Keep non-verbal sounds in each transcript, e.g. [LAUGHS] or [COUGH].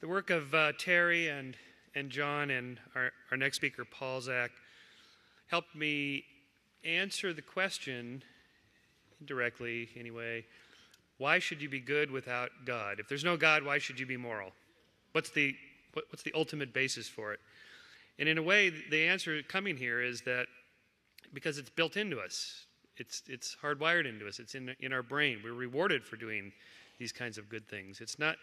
The work of uh, Terry and, and John and our, our next speaker, Paul Zak, helped me answer the question, indirectly anyway, why should you be good without God? If there's no God, why should you be moral? What's the, what, what's the ultimate basis for it? And in a way, the answer coming here is that because it's built into us, it's, it's hardwired into us, it's in, in our brain. We're rewarded for doing these kinds of good things. It's not,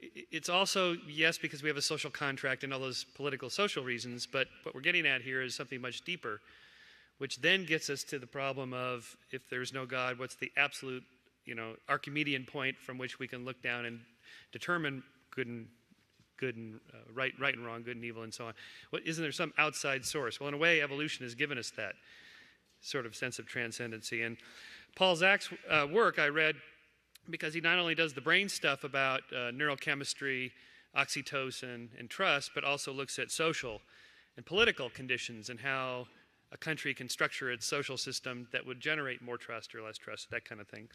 it's also, yes, because we have a social contract and all those political social reasons, but what we're getting at here is something much deeper, which then gets us to the problem of if there's no God, what's the absolute, you know, Archimedean point from which we can look down and determine good and good and uh, right, right and wrong, good and evil, and so on. What, isn't there some outside source? Well, in a way, evolution has given us that sort of sense of transcendency. And Paul Zak's uh, work I read because he not only does the brain stuff about uh, neurochemistry, oxytocin, and trust, but also looks at social and political conditions and how a country can structure its social system that would generate more trust or less trust, that kind of thing.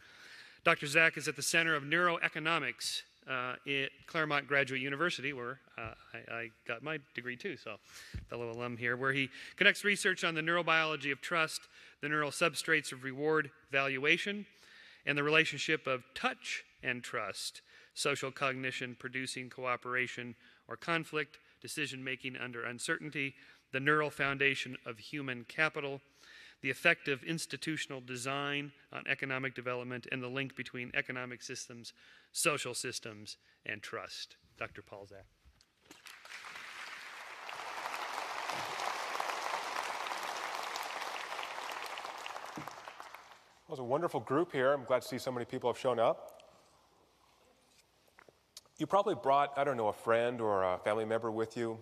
Dr. Zak is at the center of neuroeconomics uh, at Claremont Graduate University, where uh, I, I, got my degree too, so fellow alum here, where he conducts research on the neurobiology of trust, the neural substrates of reward valuation, and the relationship of touch and trust, social cognition producing cooperation or conflict, decision making under uncertainty, the neural foundation of human capital, the effect of institutional design on economic development, and the link between economic systems, social systems, and trust. Dr. Paul Zak. It's a wonderful group here. I'm glad to see so many people have shown up. You probably brought, I don't know, a friend or a family member with you,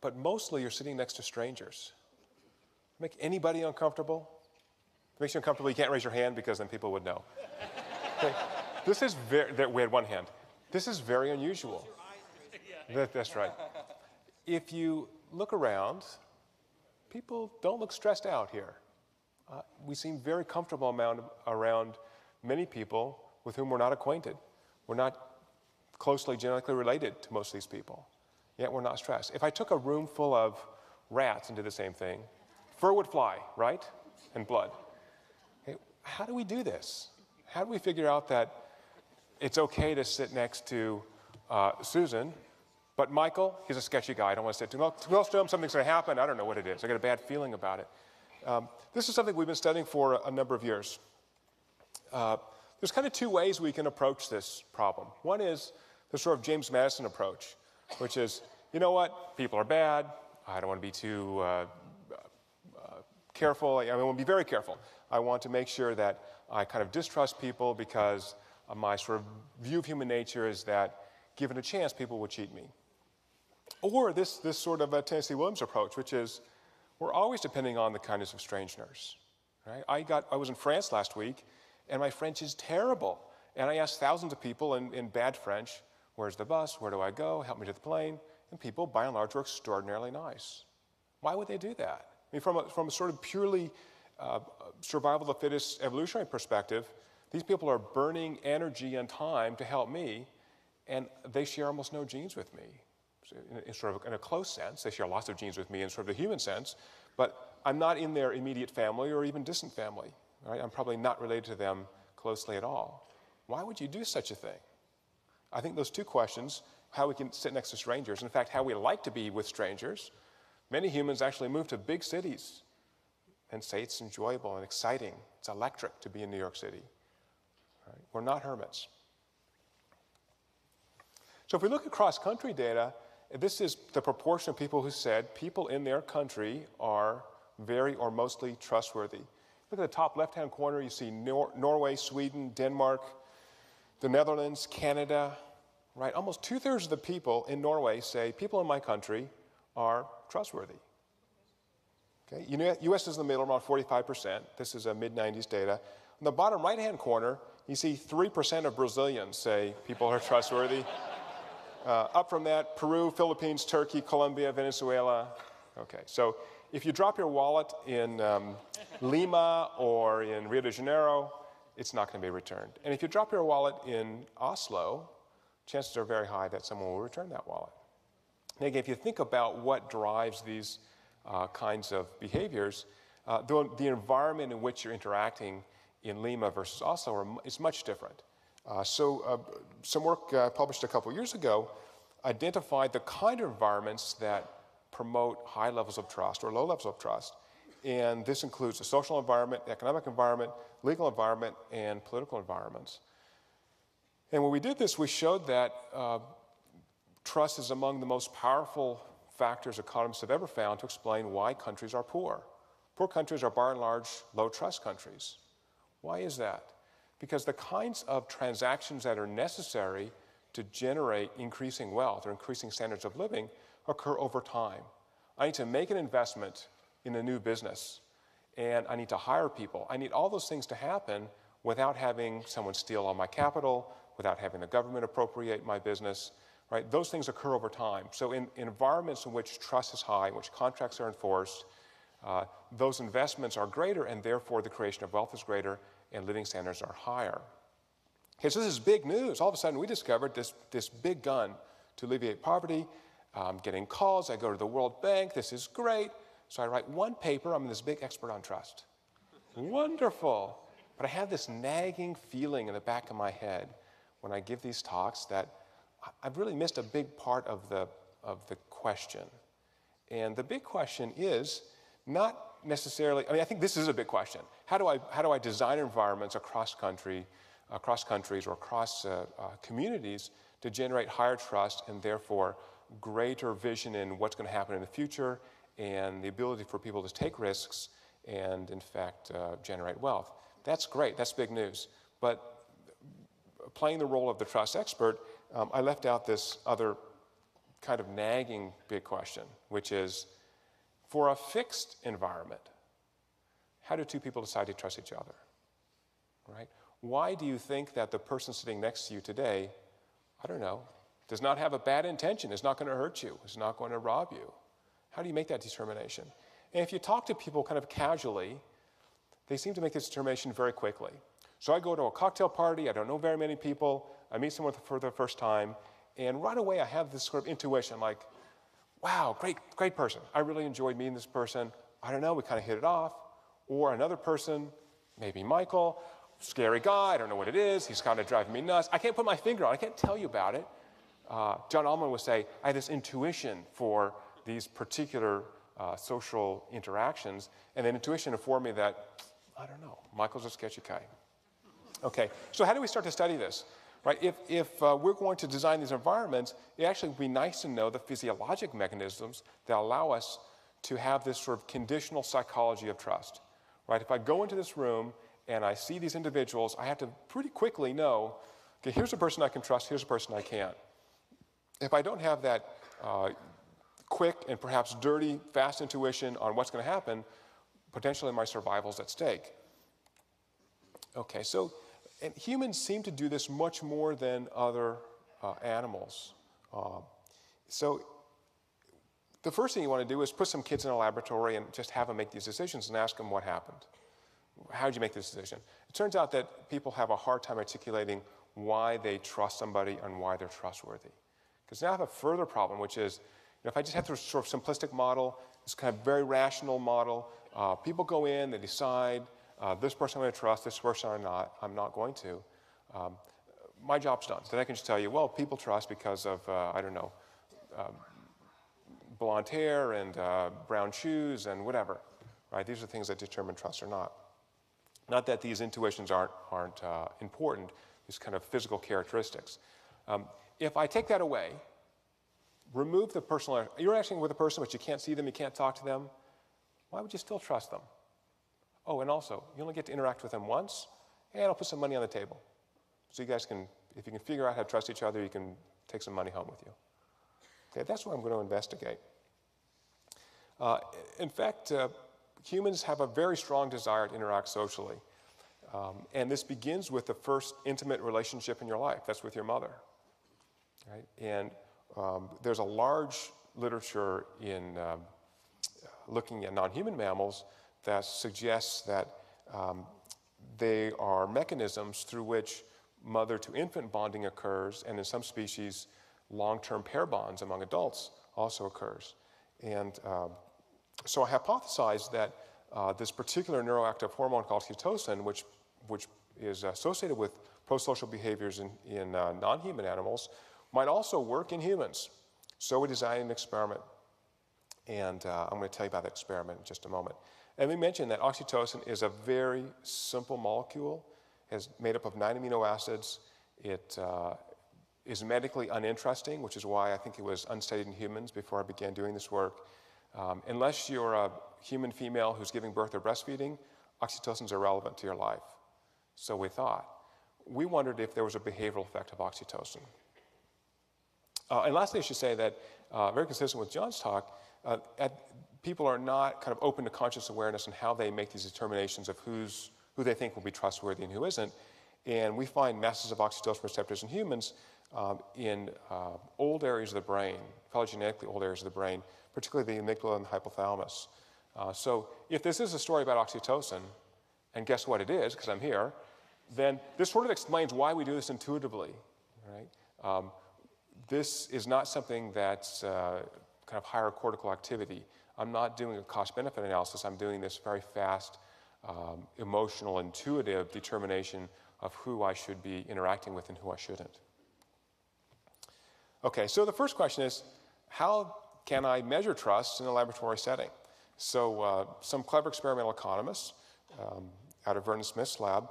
but mostly you're sitting next to strangers. Make anybody uncomfortable? If it makes you uncomfortable, you can't raise your hand because then people would know. [LAUGHS] Okay. This is very, we had one hand. This is very unusual. [LAUGHS] That, that's right. If you look around, people don't look stressed out here uh, we seem very comfortable around many people with whom we're not acquainted. We're not closely genetically related to most of these people, yet we're not stressed. If I took a room full of rats and did the same thing, fur would fly, right? And blood. Okay, how do we do this? How do we figure out that it's okay to sit next to uh, Susan, but Michael, he's a sketchy guy. I don't want to sit too close to him. Something's going to happen. I don't know what it is. I got a bad feeling about it. Um, this is something we've been studying for a number of years. Uh, there's kind of two ways we can approach this problem. One is the sort of James Madison approach, which is, you know what, people are bad. I don't want to be too uh, uh, careful. I, mean, I want to be very careful. I want to make sure that I kind of distrust people because my sort of view of human nature is that given a chance, people would cheat me. Or this, this sort of a Tennessee Williams approach, which is we're always depending on the kindness of strangers. Right? I, got, I was in France last week, and my French is terrible. And I asked thousands of people in, in bad French, where's the bus? Where do I go? Help me to the plane. And people, by and large, were extraordinarily nice. Why would they do that? I mean, from a, from a sort of purely uh, survival of the fittest evolutionary perspective, these people are burning energy and time to help me, and they share almost no genes with me in, sort of in a close sense. They share lots of genes with me in sort of a human sense, but I'm not in their immediate family or even distant family. Right? I'm probably not related to them closely at all. Why would you do such a thing? I think those two questions how we can sit next to strangers, and in fact, how we like to be with strangers. Many humans actually move to big cities and say it's enjoyable and exciting. It's electric to be in New York City. Right? We're not hermits. So if we look at cross country data, this is the proportion of people who said people in their country are very or mostly trustworthy. Look at the top left hand corner, you see Nor- Norway, Sweden, Denmark, the Netherlands, Canada, right? Almost two thirds of the people in Norway say people in my country are trustworthy. Okay, US is in the middle, around 45%. This is a mid 90s data. In the bottom right hand corner, you see 3% of Brazilians say people are [LAUGHS] trustworthy. Uh, up from that, Peru, Philippines, Turkey, Colombia, Venezuela. Okay, so if you drop your wallet in um, Lima or in Rio de Janeiro, it's not going to be returned. And if you drop your wallet in Oslo, chances are very high that someone will return that wallet. And again, if you think about what drives these uh, kinds of behaviors, uh, the, the, environment in which you're interacting in Lima versus Oslo is much different. Uh, so, uh, some work uh, published a couple years ago identified the kind of environments that promote high levels of trust or low levels of trust. And this includes the social environment, economic environment, legal environment, and political environments. And when we did this, we showed that uh, trust is among the most powerful factors economists have ever found to explain why countries are poor. Poor countries are, by and large, low trust countries. Why is that? Because the kinds of transactions that are necessary to generate increasing wealth or increasing standards of living occur over time. I need to make an investment in a new business, and I need to hire people. I need all those things to happen without having someone steal all my capital, without having the government appropriate my business. Right? Those things occur over time. So, in, in environments in which trust is high, in which contracts are enforced, uh, those investments are greater, and therefore the creation of wealth is greater and living standards are higher. Okay, so this is big news. All of a sudden, we discovered this, this big gun to alleviate poverty. I'm getting calls. I go to the World Bank. This is great. So I write one paper. I'm this big expert on trust. Wonderful. But I have this nagging feeling in the back of my head when I give these talks that I've really missed a big part of the, of the question. And the big question is not necessarily, I mean, I think this is a big question. How do I, how do I design environments across country, across countries or across uh, uh, communities to generate higher trust and therefore greater vision in what's going to happen in the future and the ability for people to take risks and, in fact, uh, generate wealth. That's great, that's big news. But playing the role of the trust expert, um, I left out this other kind of nagging big question, which is for a fixed environment, how do two people decide to trust each other? Right? Why do you think that the person sitting next to you today, I don't know, does not have a bad intention, is not going to hurt you, is not going to rob you? How do you make that determination? And if you talk to people kind of casually, they seem to make this determination very quickly. So I go to a cocktail party, I don't know very many people, I meet someone for the first time, and right away I have this sort of intuition like, wow, great, great person. I really enjoyed meeting this person. I don't know, we kind of hit it off. Or another person, maybe Michael, scary guy, I don't know what it is, he's kind of driving me nuts. I can't put my finger on it, I can't tell you about it. Uh, John Allman would say, I had this intuition for these particular uh, social interactions, and then intuition informed me that, I don't know, Michael's a sketchy guy. Okay, so how do we start to study this? Right, if, if uh, we're going to design these environments, it actually would be nice to know the physiologic mechanisms that allow us to have this sort of conditional psychology of trust. Right, if I go into this room and I see these individuals, I have to pretty quickly know, okay, here's a person I can trust, here's a person I can't. If I don't have that uh, quick and perhaps dirty, fast intuition on what's going to happen, potentially my survival is at stake. Okay, so and humans seem to do this much more than other uh, animals. Uh, so the first thing you want to do is put some kids in a laboratory and just have them make these decisions and ask them what happened. How did you make this decision? It turns out that people have a hard time articulating why they trust somebody and why they're trustworthy. Because now I have a further problem, which is you know, if I just have this sort of simplistic model, this kind of very rational model, uh, people go in, they decide, uh, this person I'm going to trust, this person I'm not, I'm not going to. Um, my job's done. Then I can just tell you, well, people trust because of, uh, I don't know, uh, blonde hair and uh, brown shoes and whatever, right? These are things that determine trust or not. Not that these intuitions aren't, aren't uh, important, these kind of physical characteristics. Um, if I take that away, remove the personal, you're acting with a person, but you can't see them, you can't talk to them, why would you still trust them? Oh, and also, you only get to interact with them once, and I'll put some money on the table. So you guys can, if you can figure out how to trust each other, you can take some money home with you. Okay, that's what I'm going to investigate. Uh, in fact, uh, humans have a very strong desire to interact socially. Um, and this begins with the first intimate relationship in your life. That's with your mother. Right? And um, there's a large literature in um, looking at non human mammals that suggests that um, they are mechanisms through which mother to infant bonding occurs, and in some species, long term pair bonds among adults also occurs. And um, so I hypothesized that uh, this particular neuroactive hormone called oxytocin, which, which is associated with prosocial behaviors in, in uh, non human animals, might also work in humans. So we designed an experiment. And uh, I'm going to tell you about the experiment in just a moment. And we mentioned that oxytocin is a very simple molecule, is made up of nine amino acids. It uh, is medically uninteresting, which is why I think it was unstudied in humans before I began doing this work. Um, unless you're a human female who's giving birth or breastfeeding, oxytocin is irrelevant to your life. So we thought. We wondered if there was a behavioral effect of oxytocin. Uh, and lastly, I should say that, uh, very consistent with John's talk, uh, at, people are not kind of open to conscious awareness and how they make these determinations of who's, who they think will be trustworthy and who isn't. And we find masses of oxytocin receptors in humans um, in uh, old areas of the brain, phylogenetically old areas of the brain, particularly the amygdala and the hypothalamus. Uh, so if this is a story about oxytocin, and guess what it is, because I'm here, then this sort of explains why we do this intuitively, right? Um, this is not something that's uh, kind of higher cortical activity. I'm not doing a cost benefit analysis, I'm doing this very fast, um, emotional, intuitive determination of who I should be interacting with and who I shouldn't. Okay, so the first question is how can I measure trust in a laboratory setting? So, uh, some clever experimental economists um, out of Vernon Smith's lab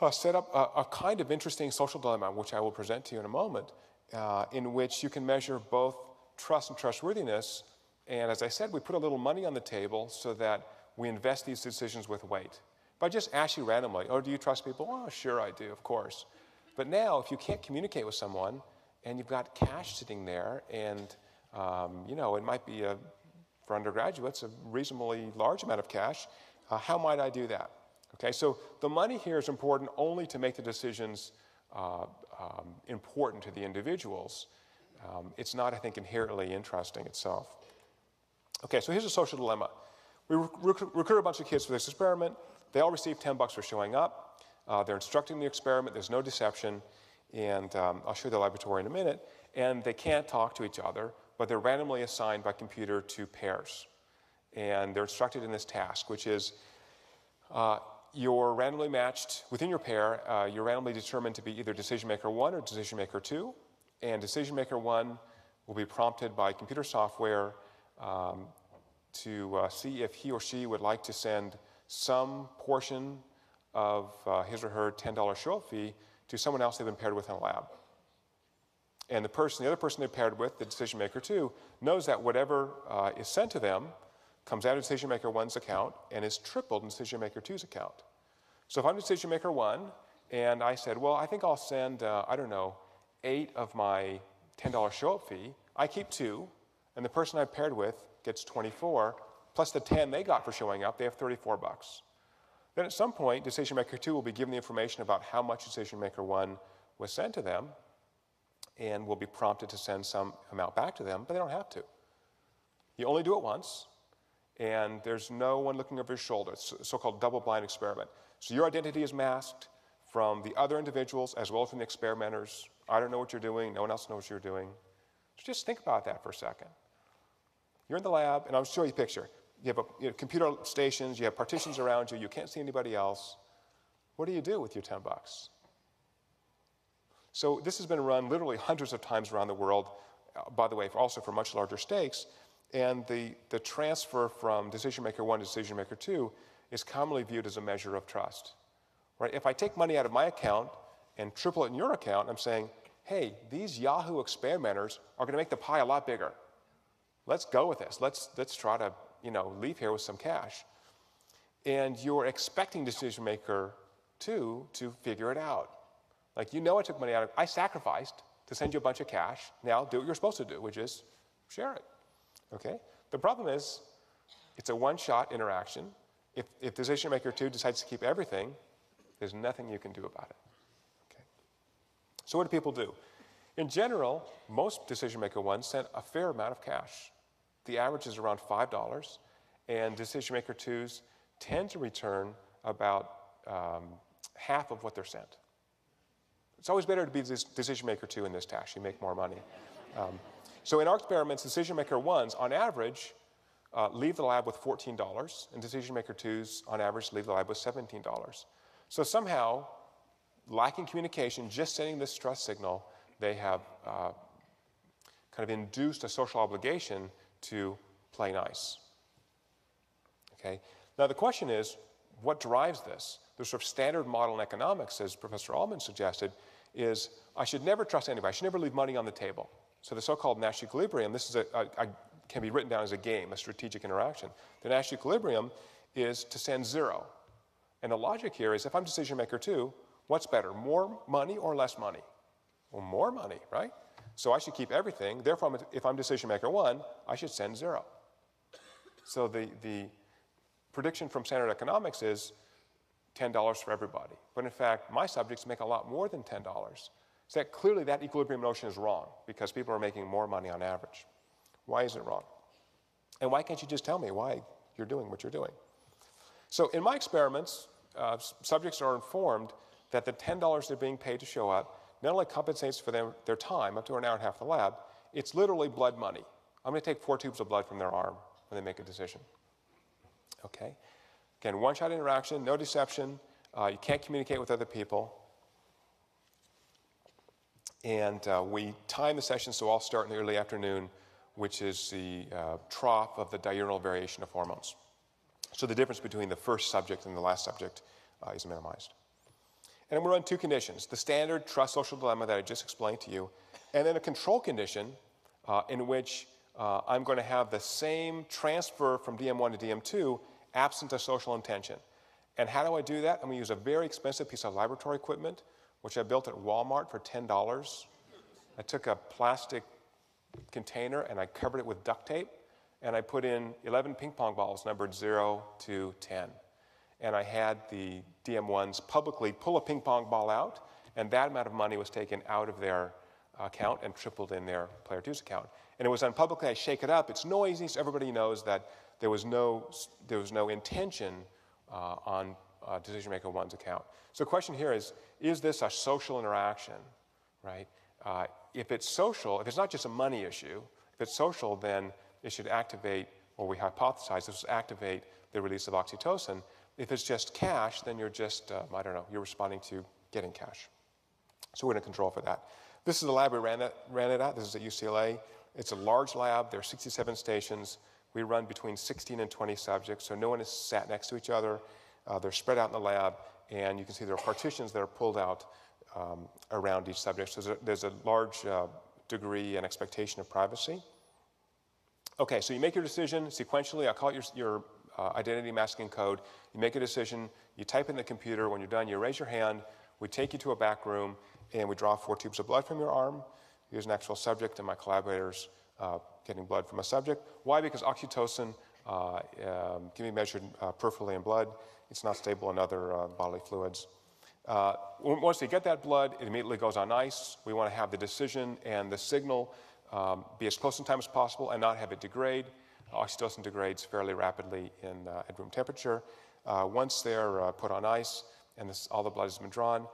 uh, set up a, a, kind of interesting social dilemma, which I will present to you in a moment, uh, in which you can measure both trust and trustworthiness. And as I said, we put a little money on the table so that we invest these decisions with weight. I just ask you randomly, oh, do you trust people? Oh, sure, I do, of course. But now, if you can't communicate with someone and you've got cash sitting there, and um, you know, it might be a, for undergraduates a reasonably large amount of cash, uh, how might I do that? Okay, so the money here is important only to make the decisions uh, um, important to the individuals. Um, it's not, I think, inherently interesting itself. Okay, so here's a social dilemma. We rec- recruit a bunch of kids for this experiment. They all receive 10 bucks for showing up. Uh, they're instructing the experiment. There's no deception. And um, I'll show you the laboratory in a minute. And they can't talk to each other, but they're randomly assigned by computer to pairs. And they're instructed in this task, which is uh, you're randomly matched within your pair, uh, you're randomly determined to be either decision maker one or decision maker two. And decision maker one will be prompted by computer software um, to uh, see if he or she would like to send some portion of uh, his or her $10 show up fee to someone else they've been paired with in a lab. And the person, the other person they're paired with, the decision maker two, knows that whatever uh, is sent to them comes out of decision maker one's account and is tripled in decision maker two's account. So if I'm decision maker one and I said, well, I think I'll send, uh, I don't know, eight of my $10 show up fee, I keep two, and the person I paired with gets 24, plus the 10 they got for showing up, they have 34 bucks. Then at some point, decision maker two will be given the information about how much decision maker one was sent to them and will be prompted to send some amount back to them, but they don't have to. You only do it once, and there's no one looking over your shoulder. It's a so called double blind experiment. So your identity is masked from the other individuals as well as from the experimenters. I don't know what you're doing, no one else knows what you're doing. So just think about that for a second. You're in the lab, and I'll show you a picture. You have, a, you computer stations, you have partitions around you, you can't see anybody else. What do you do with your 10 bucks? So this has been run literally hundreds of times around the world, uh, by the way, also for much larger stakes. And the, the transfer from decision maker one to decision maker two is commonly viewed as a measure of trust. Right? If I take money out of my account and triple it in your account, I'm saying, hey, these Yahoo experimenters are going to make the pie a lot bigger. Let's go with this. Let's, let's try to you know, leave here with some cash. And you're expecting decision maker two to figure it out. Like, you know, I took money out of, I sacrificed to send you a bunch of cash. Now do what you're supposed to do, which is share it. Okay? The problem is, it's a one shot interaction. If, if decision maker two decides to keep everything, there's nothing you can do about it. So, what do people do? In general, most decision maker ones sent a fair amount of cash. The average is around $5, and decision maker twos tend to return about um, half of what they're sent. It's always better to be the decision maker two in this task. You make more money. Um, so in our experiments, decision maker ones, on average, uh, leave the lab with $14, and decision maker twos, on average, leave the lab with $17. So somehow, lacking communication, just sending this stress signal, they have uh, kind of induced a social obligation to play nice. Okay? Now the question is, what drives this? The sort of standard model in economics, as Professor Allman suggested, is I should never trust anybody. I should never leave money on the table. So the so-called Nash equilibrium, this is a, a, a, can be written down as a game, a strategic interaction. The Nash equilibrium is to send zero. And the logic here is if I'm decision maker two, what's better, more money or less money? Well, more money, right? So I should keep everything. Therefore, if I'm decision maker one, I should send zero. So the, the prediction from standard economics is $10 for everybody. But in fact, my subjects make a lot more than $10. So that clearly that equilibrium notion is wrong because people are making more money on average. Why is it wrong? And why can't you just tell me why you're doing what you're doing? So in my experiments, uh, subjects are informed that the $10 they're being paid to show up not only compensates for their, their time, up to an hour and a half in the lab, it's literally blood money. I'm going to take four tubes of blood from their arm when they make a decision. Okay? Again, one shot interaction, no deception. Uh, you can't communicate with other people. And uh, we time the sessions so all start in the early afternoon, which is the uh, trough of the diurnal variation of hormones. So the difference between the first subject and the last subject uh, is minimized. And we run two conditions the standard trust social dilemma that I just explained to you, and then a control condition uh, in which uh, I'm going to have the same transfer from DM1 to DM2 absent a social intention. And how do I do that? I'm going to use a very expensive piece of laboratory equipment, which I built at Walmart for $10. I took a plastic container and I covered it with duct tape, and I put in 11 ping pong balls numbered 0 to 10. And I had the DM1s publicly pull a ping pong ball out, and that amount of money was taken out of their account and tripled in their player two's account. And it was done publicly. I shake it up. It's noisy, so everybody knows that there was no, there was no intention uh, on uh, decision maker one's account. So the question here is, is this a social interaction, right? Uh, if it's social, if it's not just a money issue, if it's social, then it should activate, or we hypothesize this will activate the release of oxytocin. If it's just cash, then you're just, um, I don't know, you're responding to getting cash. So we're going to control for that. This is the lab we ran it, ran it at. This is at UCLA. It's a large lab. There are 67 stations. We run between 16 and 20 subjects, so no one is sat next to each other. Uh, they're spread out in the lab, and you can see there are partitions that are pulled out um, around each subject. So there's a, there's a large uh, degree and expectation of privacy. Okay, so you make your decision sequentially. I'll call it your, your uh, identity masking code. You make a decision, you type in the computer. When you're done, you raise your hand. We take you to a back room, and we draw four tubes of blood from your arm. Here's an actual subject and my collaborators uh, getting blood from a subject. Why? Because oxytocin uh, um, can be measured uh, peripherally in blood. It's not stable in other uh, bodily fluids. Uh, once they get that blood, it immediately goes on ice. We want to have the decision and the signal um, be as close in time as possible and not have it degrade. Oxytocin degrades fairly rapidly in, uh, at room temperature. Uh, once they're uh, put on ice and this, all the blood has been drawn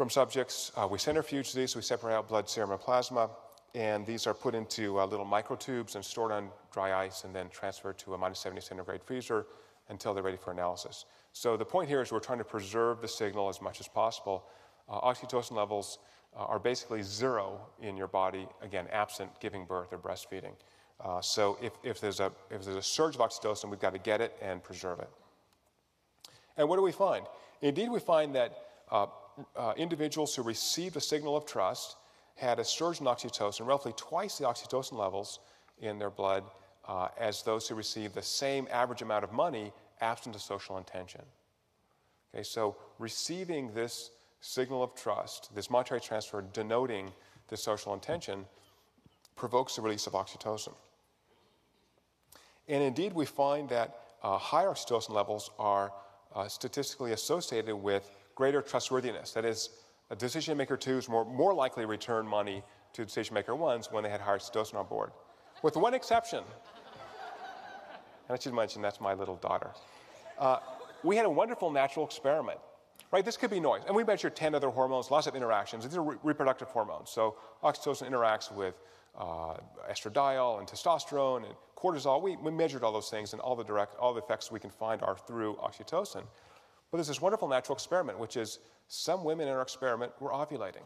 from subjects, uh, we centrifuge these, we separate out blood, serum, and plasma, and these are put into uh, little microtubes and stored on dry ice and then transferred to a minus 70 centigrade freezer until they're ready for analysis. So the point here is we're trying to preserve the signal as much as possible. Uh, oxytocin levels uh, are basically zero in your body, again, absent giving birth or breastfeeding. Uh, so if, if, there's a, if there's a surge of oxytocin, we've got to get it and preserve it. And what do we find? Indeed, we find that uh, uh, individuals who received a signal of trust had a surge in oxytocin, roughly twice the oxytocin levels in their blood uh, as those who received the same average amount of money absent of social intention. Okay, so receiving this signal of trust, this monetary transfer denoting the social intention, provokes the release of oxytocin. And indeed, we find that uh, higher oxytocin levels are uh, statistically associated with greater trustworthiness. That is, a decision maker twos more, more likely return money to decision maker ones when they had higher oxytocin on board. With one exception, and I should mention that's my little daughter. Uh, we had a wonderful natural experiment right? This could be noise. And we measured 10 other hormones, lots of interactions. These are re- reproductive hormones. So oxytocin interacts with uh, estradiol and testosterone and cortisol. We, we measured all those things, and all the direct, all the effects we can find are through oxytocin. But there's this wonderful natural experiment, which is some women in our experiment were ovulating.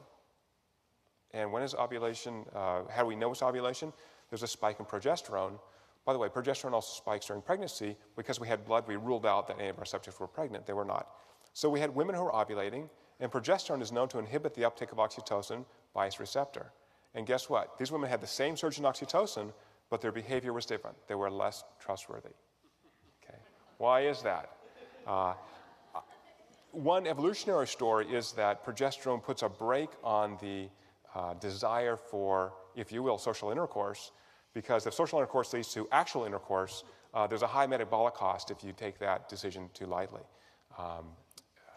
And when is ovulation? Uh, how do we know it's ovulation? There's a spike in progesterone. By the way, progesterone also spikes during pregnancy. Because we had blood, we ruled out that any of our subjects were pregnant. They were not. So we had women who were ovulating, and progesterone is known to inhibit the uptake of oxytocin by its receptor. And guess what? These women had the same surge in oxytocin, but their behavior was different. They were less trustworthy. Okay. Why is that? Uh, one evolutionary story is that progesterone puts a brake on the uh, desire for, if you will, social intercourse, because if social intercourse leads to actual intercourse, uh, there's a high metabolic cost if you take that decision too lightly. Um,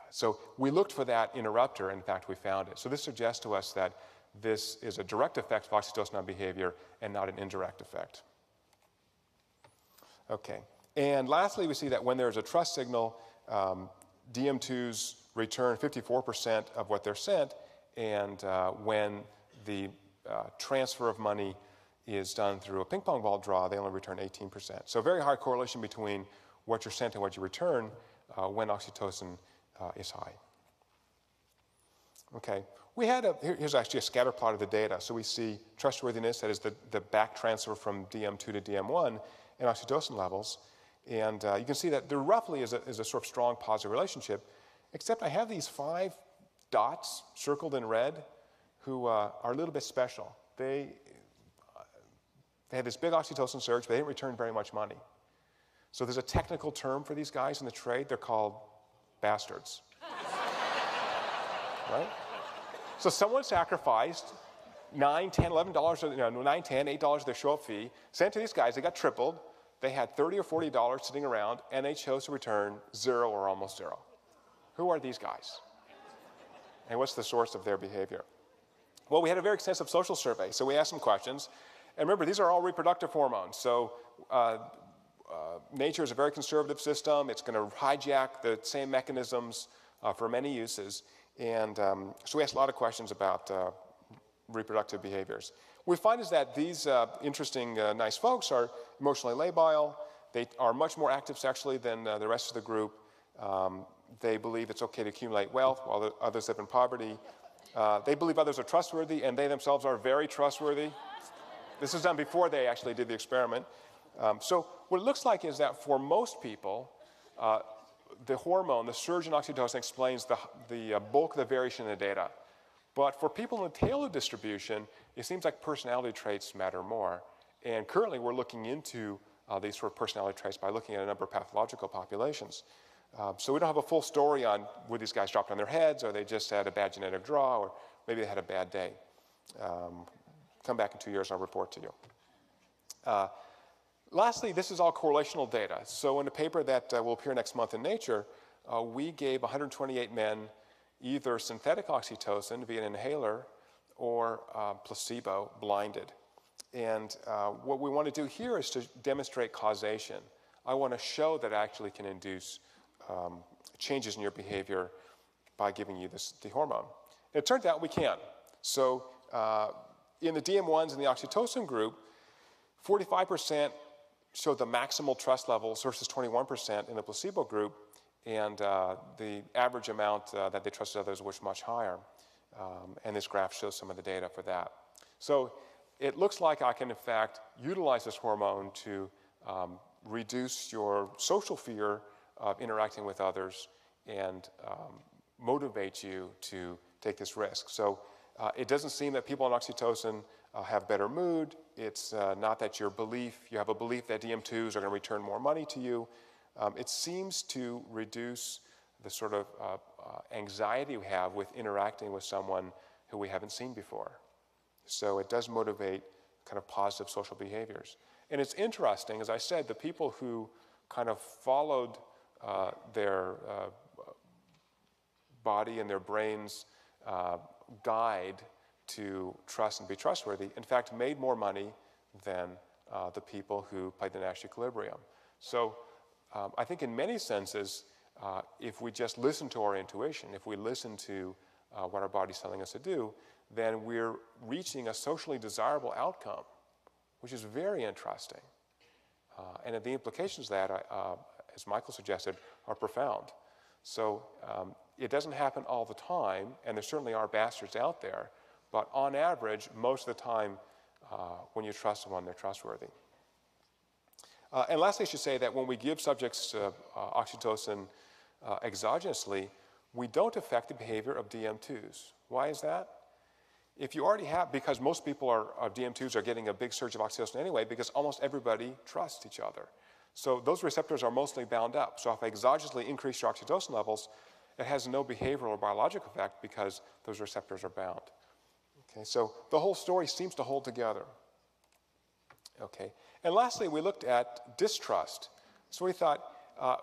so we looked for that interrupter, in fact, we found it. So this suggests to us that this is a direct effect of oxytocin on behavior and not an indirect effect. Okay. And lastly, we see that when there's a trust signal, um, DM2s return 54% of what they're sent, and uh, when the uh, transfer of money is done through a ping pong ball draw, they only return 18%. So, very high correlation between what you're sent and what you return uh, when oxytocin uh, is high. Okay, we had a, here's actually a scatter plot of the data. So we see trustworthiness, that is the, the back transfer from DM2 to DM1, and oxytocin levels. And uh, you can see that there roughly is a, is a sort of strong positive relationship, except I have these five dots circled in red who uh, are a little bit special. They, they had this big oxytocin surge, but they didn't return very much money. So there's a technical term for these guys in the trade. They're called bastards. Right? So someone sacrificed nine, ten, eleven dollars, you know, nine, ten, eight dollars of their show-up fee, sent to these guys. They got tripled. They had thirty or forty dollars sitting around, and they chose to return zero or almost zero. Who are these guys? And what's the source of their behavior? Well, we had a very extensive social survey, so we asked some questions. And remember, these are all reproductive hormones. So uh, uh, nature is a very conservative system. It's going to hijack the same mechanisms uh, for many uses. And um, so we asked a lot of questions about uh, reproductive behaviors. What we find is that these uh, interesting, uh, nice folks are emotionally labile. They are much more active sexually than the rest of the group. Um, they believe it's okay to accumulate wealth while the others live in poverty. they believe others are trustworthy, and they themselves are very trustworthy. This was done before they actually did the experiment. Um, so what it looks like is that for most people, uh, the hormone, the surge in oxytocin, explains the, the uh, bulk of the variation in the data. But for people in the tailored distribution, it seems like personality traits matter more. And currently, we're looking into uh, these sort of personality traits by looking at a number of pathological populations. Um, so we don't have a full story on were these guys dropped on their heads, or they just had a bad genetic draw, or maybe they had a bad day. Um, come back in two years, I'll report to you. Uh, Lastly, this is all correlational data. So in a paper that uh, will appear next month in Nature, uh, we gave 128 men either synthetic oxytocin via an inhaler or uh, placebo blinded. And uh, what we want to do here is to demonstrate causation. I want to show that I actually can induce um, changes in your behavior by giving you this, the hormone. And it turned out we can. So uh, in the DM1s in the oxytocin group, 45% showed the maximal trust levels versus 21% in the placebo group, and uh, the average amount uh, that they trusted others was much higher. Um, and this graph shows some of the data for that. So it looks like I can, in fact, utilize this hormone to um, reduce your social fear of interacting with others and um, motivate you to take this risk. So uh, it doesn't seem that people on oxytocin uh, have better mood. It's uh, not that your belief, you have a belief that DM2s are going to return more money to you. Um, it seems to reduce the sort of uh, uh, anxiety we have with interacting with someone who we haven't seen before. So it does motivate kind of positive social behaviors. And it's interesting, as I said, the people who kind of followed uh, their uh, body and their brain's guide to trust and be trustworthy, in fact, made more money than uh, the people who played the Nash equilibrium. So um, I think in many senses, uh, if we just listen to our intuition, if we listen to uh, what our body's telling us to do, then we're reaching a socially desirable outcome, which is very interesting. Uh, and the implications of that, uh, as Michael suggested, are profound. So um, it doesn't happen all the time, and there certainly are bastards out there, but on average, most of the time, uh, when you trust someone, they're trustworthy. Uh, and lastly, I should say that when we give subjects uh, oxytocin uh, exogenously, we don't affect the behavior of DM2s. Why is that? If you already have, because most people are, uh, DM2s are getting a big surge of oxytocin anyway, because almost everybody trusts each other. So those receptors are mostly bound up. So if I exogenously increase your oxytocin levels, it has no behavioral or biologic effect because those receptors are bound. Okay, so the whole story seems to hold together. Okay, and lastly, we looked at distrust. So we thought, uh,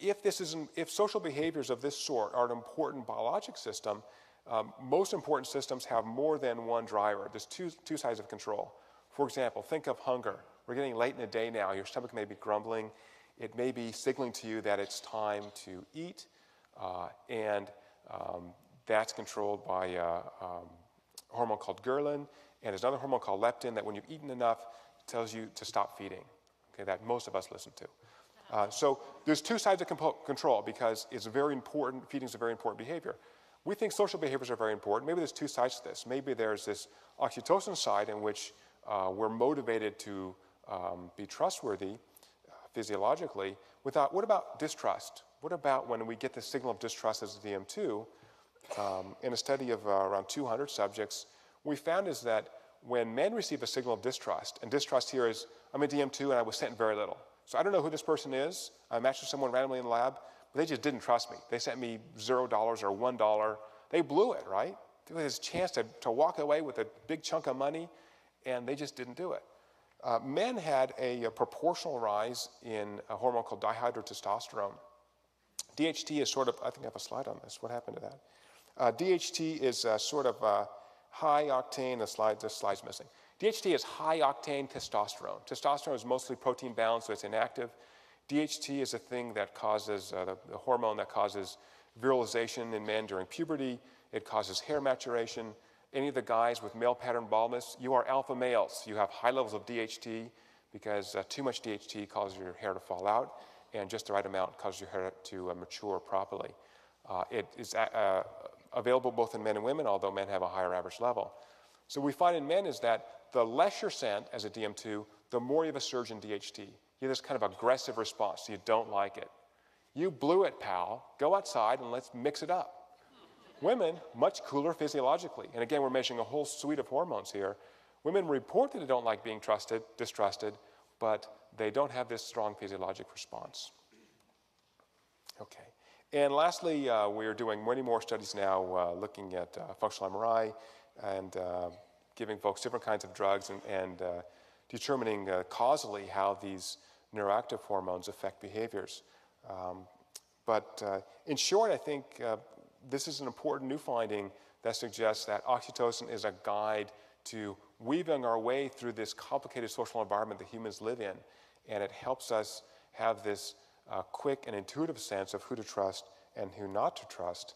if this is, if social behaviors of this sort are an important biologic system, um, most important systems have more than one driver. There's two, two sides of control. For example, think of hunger. We're getting late in the day now. Your stomach may be grumbling. It may be signaling to you that it's time to eat, uh, and um, that's controlled by uh, um, hormone called ghrelin, and there's another hormone called leptin that when you've eaten enough, tells you to stop feeding. Okay, that most of us listen to. Uh, so there's two sides of control because it's very important, feeding is a very important behavior. We think social behaviors are very important. Maybe there's two sides to this. Maybe there's this oxytocin side in which uh, we're motivated to um, be trustworthy uh, physiologically. Without, what about distrust? What about when we get the signal of distrust as a DM2? Um, in a study of uh, around 200 subjects, we found is that when men receive a signal of distrust, and distrust here is, I'm a DM2 and I was sent very little. So I don't know who this person is. I matched with someone randomly in the lab, but they just didn't trust me. They sent me $0 or $1. They blew it, right? They had this chance to, to walk away with a big chunk of money, and they just didn't do it. Uh, men had a, a, proportional rise in a hormone called dihydrotestosterone. DHT is sort of, I think I have a slide on this. What happened to that? Uh, DHT is uh, sort of high octane, the slide, this slide's missing. DHT is high octane testosterone. Testosterone is mostly protein bound, so it's inactive. DHT is a thing that causes, uh, the, the, hormone that causes virilization in men during puberty. It causes hair maturation. Any of the guys with male pattern baldness, you are alpha males. You have high levels of DHT because uh, too much DHT causes your hair to fall out, and just the right amount causes your hair to uh, mature properly. Uh, it is uh, available both in men and women, although men have a higher average level. So we find in men is that the less you're sent as a DM2, the more you have a surge in DHT. You have this kind of aggressive response, so you don't like it. You blew it, pal. Go outside and let's mix it up. Women, much cooler physiologically. And again, we're measuring a whole suite of hormones here. Women report that they don't like being trusted, distrusted, but they don't have this strong physiologic response. Okay. And lastly, uh, we're doing many more studies now uh, looking at uh, functional MRI and uh, giving folks different kinds of drugs and, and uh, determining causally how these neuroactive hormones affect behaviors. Um, but in short, I think this is an important new finding that suggests that oxytocin is a guide to weaving our way through this complicated social environment that humans live in. And it helps us have this uh, quick and intuitive sense of who to trust and who not to trust.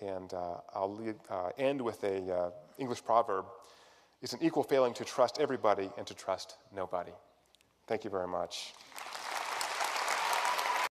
And uh, I'll lead, uh, end with a uh, English proverb. It's an equal failing to trust everybody and to trust nobody. Thank you very much.